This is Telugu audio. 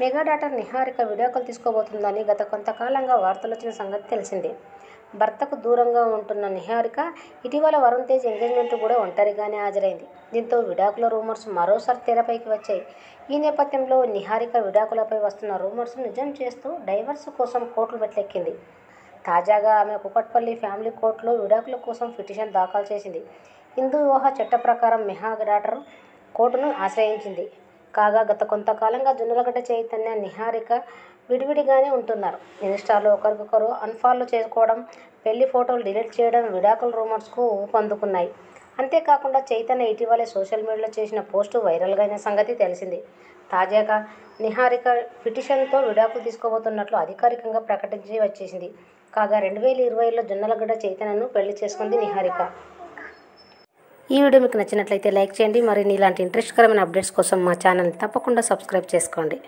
మెగా డాటర్ నిహారిక విడాకులు తీసుకోబోతుందని గత కొంతకాలంగా వార్తలు వచ్చిన సంగతి తెలిసిందే. భర్తకు దూరంగా ఉంటున్న నిహారిక ఇటీవల వరుణ్ తేజ్ ఎంగేజ్మెంట్ కూడా ఒంటరిగానే హాజరైంది. దీంతో విడాకుల రూమర్స్ మరోసారి తెరపైకి వచ్చాయి. ఈ నేపథ్యంలో నిహారిక విడాకులపై వస్తున్న రూమర్స్ నిజం చేస్తూ డైవర్స్ కోసం కోర్టులు పెట్టెక్కింది తాజాగా ఆమె కుకట్పల్లి ఫ్యామిలీ కోర్టులో విడాకుల కోసం పిటిషన్ దాఖలు చేసింది. హిందూ వివాహ చట్ట ప్రకారం మెహా డాటర్ కోర్టును ఆశ్రయించింది. కాగా గత కొంతకాలంగా జొన్నలగడ్డ చైతన్య నిహారిక విడివిడిగానే ఉంటున్నారు. ఇన్స్టాలో ఒకరికొకరు అన్ఫాలో చేసుకోవడం పెళ్ళి ఫోటోలు డిలీట్ చేయడం విడాకుల రూమర్స్కు ఊపందుకున్నాయి. అంతేకాకుండా చైతన్య ఇటీవలే సోషల్ మీడియాలో చేసిన పోస్టు వైరల్గా అయిన సంగతి తెలిసింది. తాజాగా నిహారిక పిటిషన్తో విడాకులు తీసుకోబోతున్నట్లు అధికారికంగా ప్రకటించి వచ్చేసింది. కాగా రెండు వేల ఇరవైలో జొన్నలగడ్డ చైతన్యను పెళ్ళి చేసుకుంది నిహారిక. ఈ వీడియో మీకు నచ్చినట్లయితే లైక్ చేయండి. మరిన్ని ఇలాంటి ఇంట్రెస్ట్కరమైన అప్డేట్స్ కోసం మా ఛానల్ని తప్పకుండా సబ్స్క్రైబ్ చేసుకోండి.